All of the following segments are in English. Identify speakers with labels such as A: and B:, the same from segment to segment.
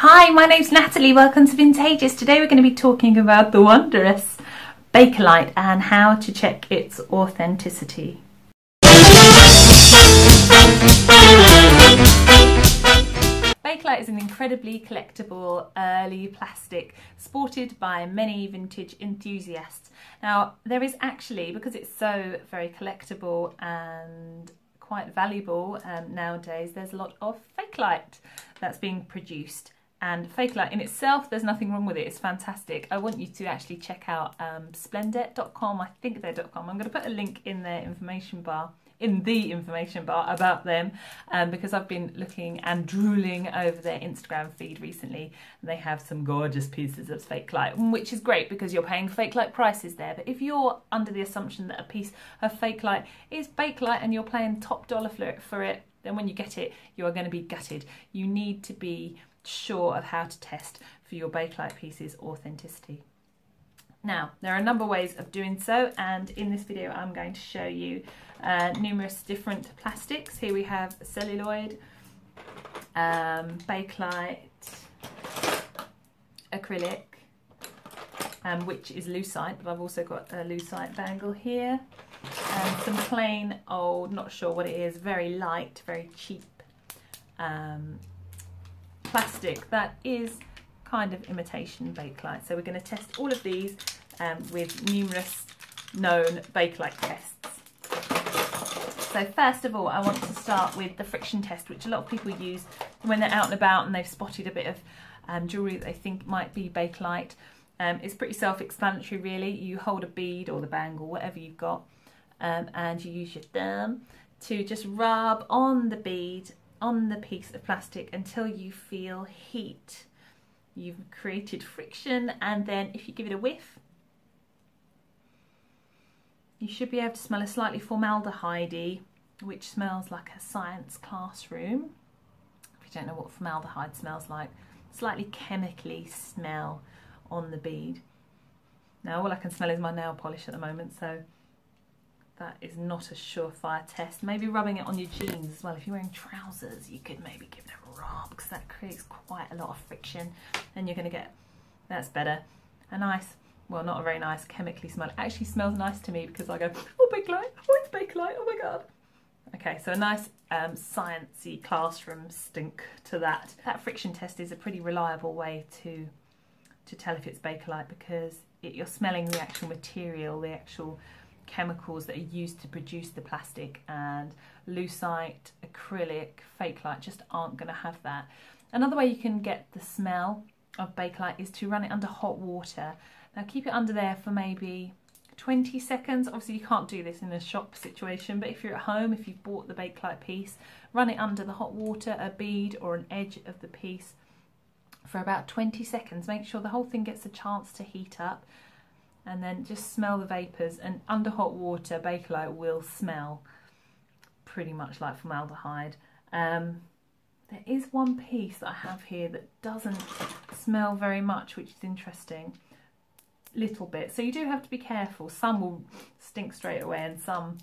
A: Hi, my name's Natalie. Welcome to Vintagious. Today we're going to be talking about the wondrous Bakelite and how to check its authenticity. Bakelite is an incredibly collectible early plastic sported by many vintage enthusiasts. Now there is actually, because it's so very collectible and quite valuable um, nowadays, there's a lot of Fakelite that's being produced and Fakelite in itself, there's nothing wrong with it. It's fantastic. I want you to actually check out um, splendette.com. I think they're .com. I'm going to put a link in their information bar, in the information bar about them, um, because I've been looking and drooling over their Instagram feed recently. And they have some gorgeous pieces of Fakelite, which is great because you're paying Fakelite prices there. But if you're under the assumption that a piece of Fakelite is Fakelite and you're paying top dollar for it then when you get it, you are going to be gutted. You need to be sure of how to test for your Bakelite pieces authenticity. Now, there are a number of ways of doing so, and in this video I'm going to show you uh, numerous different plastics. Here we have celluloid, um, Bakelite, acrylic, um, which is lucite, but I've also got a lucite bangle here, and some plain old, not sure what it is, very light, very cheap um, plastic that is kind of imitation Bakelite. So we're going to test all of these um, with numerous known Bakelite tests. So first of all, I want to start with the friction test, which a lot of people use when they're out and about and they've spotted a bit of um, jewellery that they think might be Bakelite. Um, it's pretty self-explanatory really. You hold a bead or the bangle, whatever you've got, um, and you use your thumb to just rub on the bead on the piece of plastic until you feel heat. You've created friction and then if you give it a whiff, you should be able to smell a slightly formaldehyde which smells like a science classroom. If you don't know what formaldehyde smells like, slightly chemically smell on the bead. Now all I can smell is my nail polish at the moment, so that is not a surefire test. Maybe rubbing it on your jeans as well. If you're wearing trousers, you could maybe give it a rub because that creates quite a lot of friction and you're going to get, that's better, a nice, well not a very nice chemically smell. It actually smells nice to me because I go, oh Bakelite, oh it's Bakelite, oh my god. Okay, so a nice um, sciencey classroom stink to that. That friction test is a pretty reliable way to to tell if it's Bakelite because it, you're smelling the actual material, the actual chemicals that are used to produce the plastic and lucite, acrylic, Fakelite just aren't going to have that. Another way you can get the smell of Bakelite is to run it under hot water. Now keep it under there for maybe 20 seconds. Obviously you can't do this in a shop situation, but if you're at home, if you've bought the Bakelite piece, run it under the hot water, a bead or an edge of the piece for about 20 seconds. Make sure the whole thing gets a chance to heat up and then just smell the vapours and under hot water Bakelite will smell pretty much like formaldehyde. Um, there is one piece I have here that doesn't smell very much which is interesting. Little bit. So you do have to be careful. Some will stink straight away and some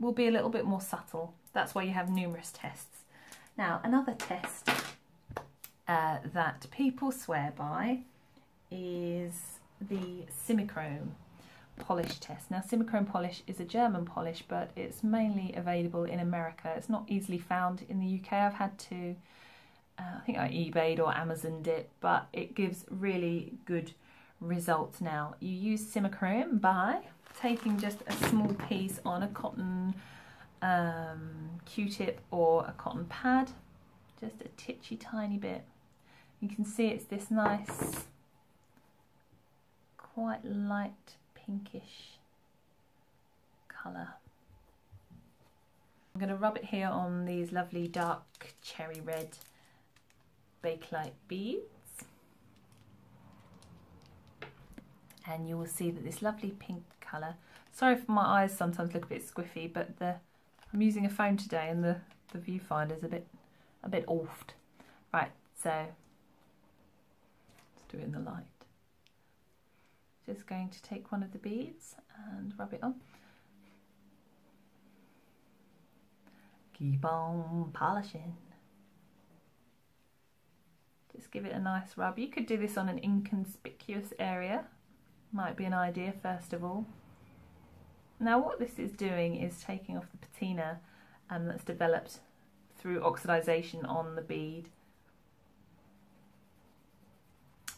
A: will be a little bit more subtle. That's why you have numerous tests. Now another test uh, that people swear by is the Simichrome polish test. Now Simichrome polish is a German polish but it's mainly available in America. It's not easily found in the UK. I've had to, uh, I think I eBayed or Amazoned it but it gives really good results now. You use Simichrome by taking just a small piece on a cotton um, q-tip or a cotton pad, just a titchy tiny bit. You can see it's this nice quite light pinkish colour. I'm going to rub it here on these lovely dark cherry red Bakelite beads. And you will see that this lovely pink colour, sorry for my eyes sometimes look a bit squiffy, but the I'm using a phone today and the, the viewfinder is a bit a bit offed. Right, so let's do it in the light just going to take one of the beads and rub it on. Keep on polishing. Just give it a nice rub. You could do this on an inconspicuous area. Might be an idea first of all. Now what this is doing is taking off the patina um, that's developed through oxidization on the bead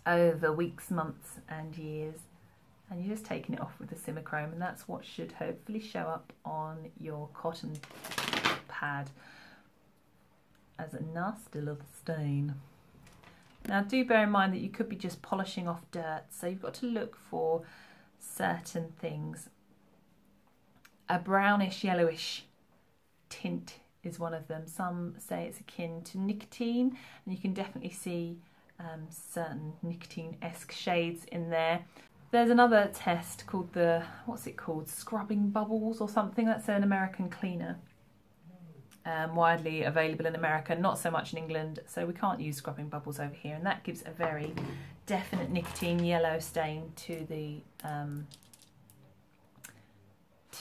A: over weeks, months and years and you're just taking it off with the Simichrome and that's what should hopefully show up on your cotton pad as a nasty little stain. Now do bear in mind that you could be just polishing off dirt so you've got to look for certain things. A brownish yellowish tint is one of them. Some say it's akin to nicotine and you can definitely see um, certain nicotine-esque shades in there. There's another test called the, what's it called, scrubbing bubbles or something. That's an American cleaner. Um, widely available in America, not so much in England, so we can't use scrubbing bubbles over here, and that gives a very definite nicotine yellow stain to the um,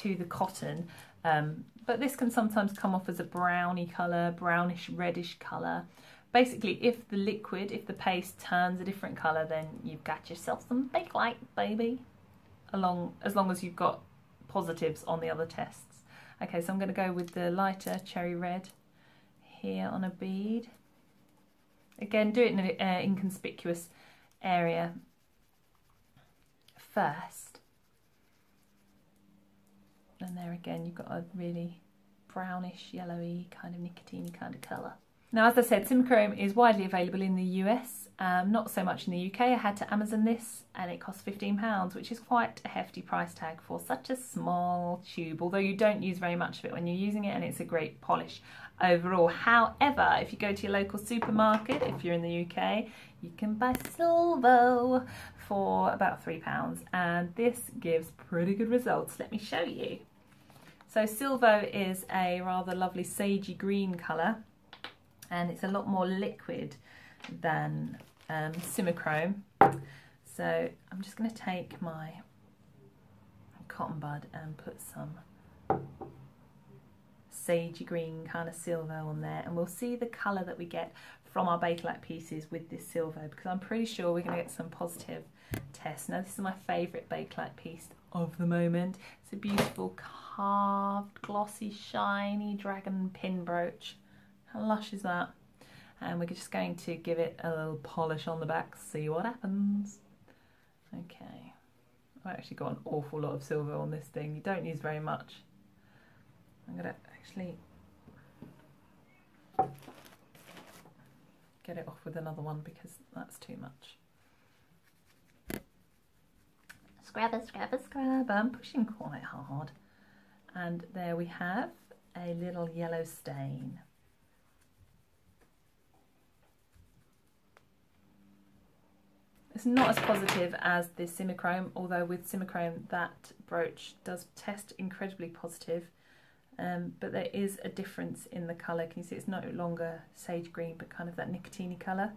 A: to the cotton. Um, but this can sometimes come off as a browny colour, brownish reddish colour basically if the liquid, if the paste turns a different colour, then you've got yourself some Bakelite, baby. Along, as long as you've got positives on the other tests. Okay, so I'm going to go with the lighter cherry red here on a bead. Again, do it in an uh, inconspicuous area first. And there again, you've got a really brownish, yellowy, kind of nicotine kind of colour. Now, as I said, Simichrome is widely available in the US, um, not so much in the UK. I had to Amazon this and it cost £15, which is quite a hefty price tag for such a small tube, although you don't use very much of it when you're using it and it's a great polish overall. However, if you go to your local supermarket, if you're in the UK, you can buy Silvo for about £3 and this gives pretty good results. Let me show you. So Silvo is a rather lovely sagey green colour and it's a lot more liquid than um, Simichrome. So I'm just going to take my cotton bud and put some sagey green kind of Silvo on there and we'll see the colour that we get from our Bakelite pieces with this Silvo because I'm pretty sure we're going to get some positive tests. Now this is my favourite Bakelite piece of the moment. It's a beautiful carved, glossy, shiny dragon pin brooch how lush is that? And we're just going to give it a little polish on the back, see what happens. Okay, I've actually got an awful lot of Silvo on this thing. You don't use very much. I'm to actually get it off with another one because that's too much. Scrabber, scrabber, scrab. I'm pushing quite hard. And there we have a little yellow stain. It's not as positive as the Simichrome, although with Simichrome that brooch does test incredibly positive. Um, but there is a difference in the colour. Can you see it's no longer sage green, but kind of that nicotine colour.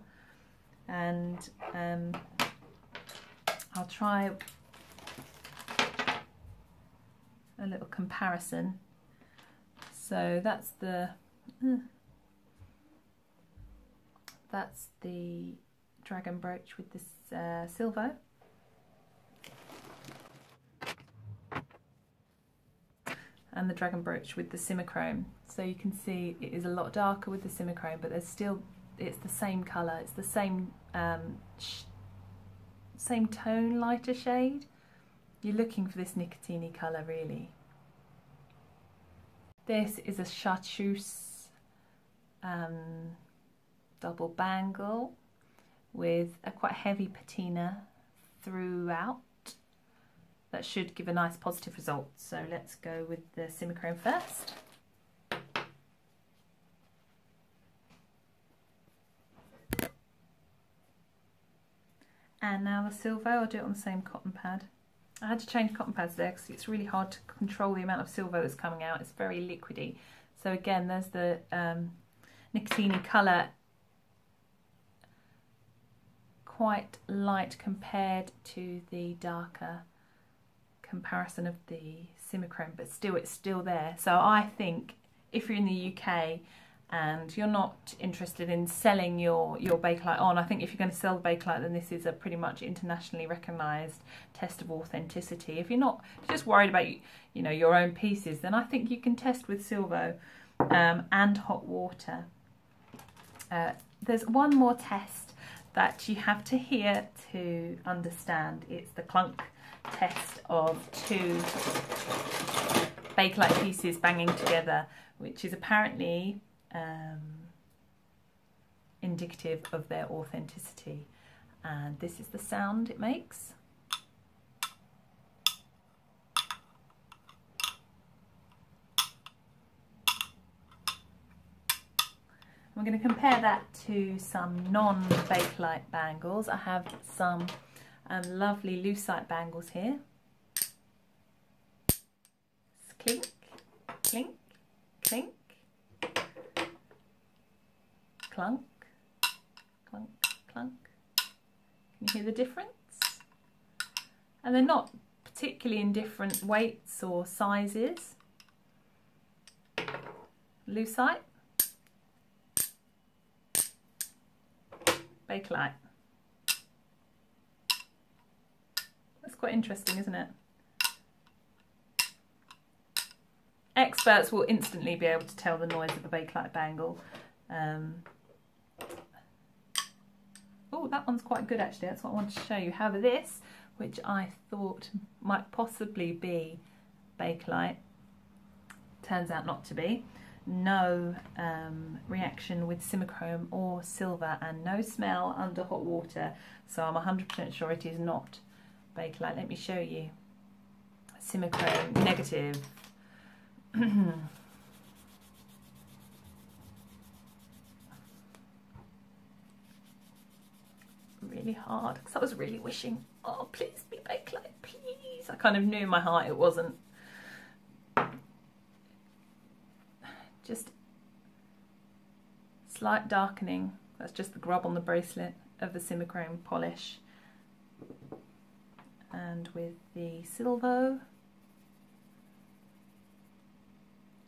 A: And um, I'll try a little comparison. So that's the uh, that's the dragon brooch with this uh, Silvo. And the dragon brooch with the Simichrome. So you can see it is a lot darker with the Simichrome, but there's still, it's the same colour, it's the same, um, same tone, lighter shade. You're looking for this nicotine colour really. This is a chartreuse um, double bangle with a quite heavy patina throughout. That should give a nice positive result. So let's go with the Simichrome first. And now the Silvo, I'll do it on the same cotton pad. I had to change cotton pads there because it's really hard to control the amount of Silvo that's coming out. It's very liquidy. So again, there's the um, nicotine colour quite light compared to the darker comparison of the Simichrome, but still it's still there. So I think if you're in the UK and you're not interested in selling your, your Bakelite on, I think if you're going to sell the Bakelite, then this is a pretty much internationally recognised test of authenticity. If you're not just worried about you know your own pieces, then I think you can test with Silvo um, and hot water. Uh, there's one more test that you have to hear to understand. It's the clunk test of two Bakelite pieces banging together, which is apparently um, indicative of their authenticity. And this is the sound it makes. I'm going to compare that to some non-Bakelite bangles. I have some um, lovely lucite bangles here. Clink, clink, clink clunk, clunk, clunk. Can you hear the difference? And they're not particularly in different weights or sizes. Lucite, Bakelite. That's quite interesting, isn't it? Experts will instantly be able to tell the noise of a Bakelite bangle. Um, oh, that one's quite good actually. That's what I wanted to show you. However, this, which I thought might possibly be Bakelite, turns out not to be. No um, reaction with Simichrome or Silvo and no smell under hot water. So I'm 100% sure it is not Bakelite. Let me show you. Simichrome negative. really hard because I was really wishing, oh, please be Bakelite, please. I kind of knew in my heart it wasn't. Just slight darkening. That's just the grub on the bracelet of the Simichrome polish. And with the Silvo,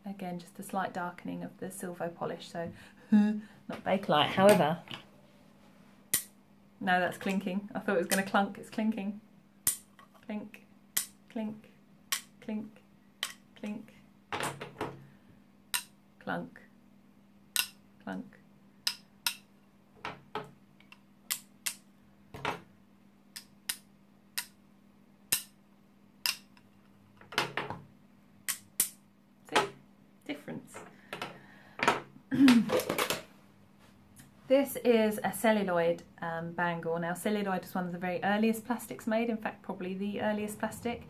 A: again just a slight darkening of the Silvo polish, so not Bakelite. However, no, that's clinking. I thought it was going to clunk. It's clinking. Clink, clink, clink, clink, clunk, clunk. See? Difference. This is a celluloid um, bangle. Now celluloid is one of the very earliest plastics made, in fact probably the earliest plastic,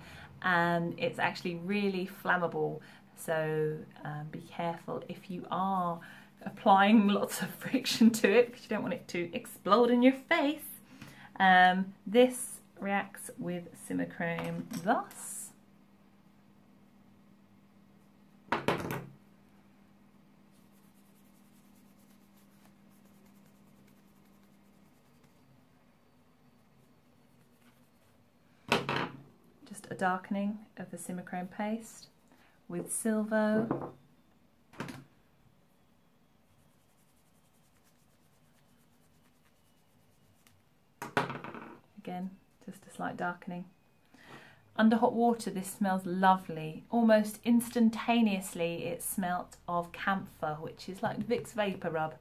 A: and it's actually really flammable. So um, be careful if you are applying lots of friction to it because you don't want it to explode in your face. Um, this reacts with Simichrome thus. Just a darkening of the Simichrome paste with Silvo. Again, just a slight darkening. Under hot water this smells lovely. Almost instantaneously it smelt of camphor, which is like Vicks VapoRub.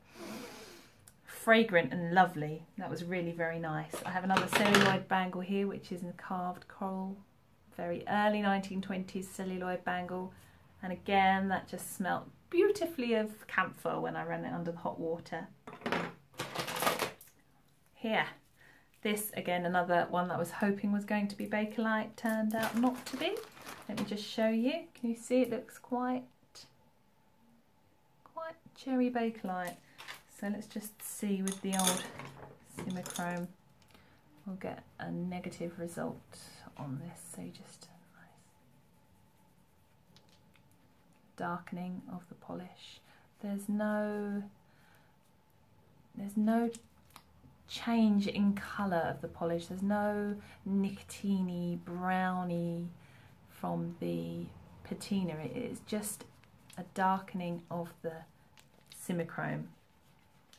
A: Fragrant and lovely. That was really very nice. I have another celluloid bangle here which is in carved coral very early 1920s celluloid bangle and again that just smelt beautifully of camphor when I ran it under the hot water. Here, this again another one that I was hoping was going to be Bakelite turned out not to be. Let me just show you. Can you see it looks quite quite cherry Bakelite. So let's just see with the old Simichrome. We'll get a negative result on this so just nice darkening of the polish. There's no there's no change in colour of the polish. There's no nicotine browny from the patina. It is just a darkening of the Simichrome.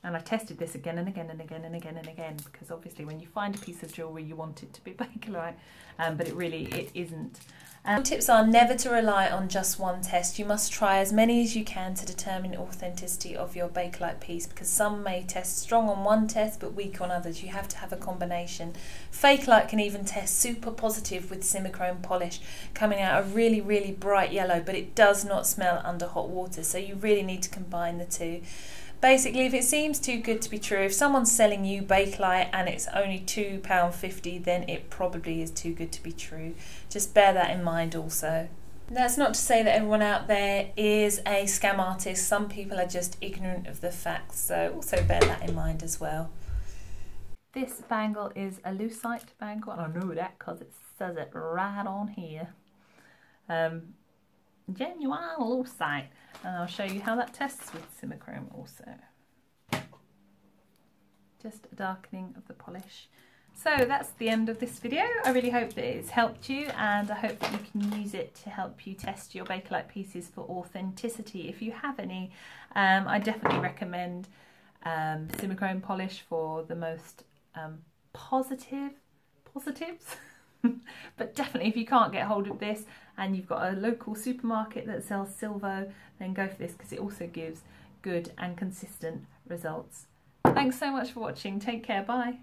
A: And I tested this again and again and again and again and again because obviously when you find a piece of jewellery you want it to be Bakelite, um, but it really it isn't. Um, tips are never to rely on just one test. You must try as many as you can to determine authenticity of your Bakelite piece because some may test strong on one test but weak on others. You have to have a combination. Fakelite can even test super positive with Simichrome polish coming out a really really bright yellow but it does not smell under hot water so you really need to combine the two. Basically, if it seems too good to be true, if someone's selling you Bakelite and it's only £2.50, then it probably is too good to be true. Just bear that in mind also. That's not to say that everyone out there is a scam artist. Some people are just ignorant of the facts, so also bear that in mind as well. This bangle is a lucite bangle, and I know that because it says it right on here. Um, genuine lucite and I'll show you how that tests with Simichrome also. Just a darkening of the polish. So that's the end of this video. I really hope that it's helped you and I hope that you can use it to help you test your Bakelite pieces for authenticity. If you have any, um, I definitely recommend um, polish for the most um, positive positives. but definitely if you can't get hold of this and you've got a local supermarket that sells Silvo, then go for this because it also gives good and consistent results. Thanks so much for watching. Take care. Bye.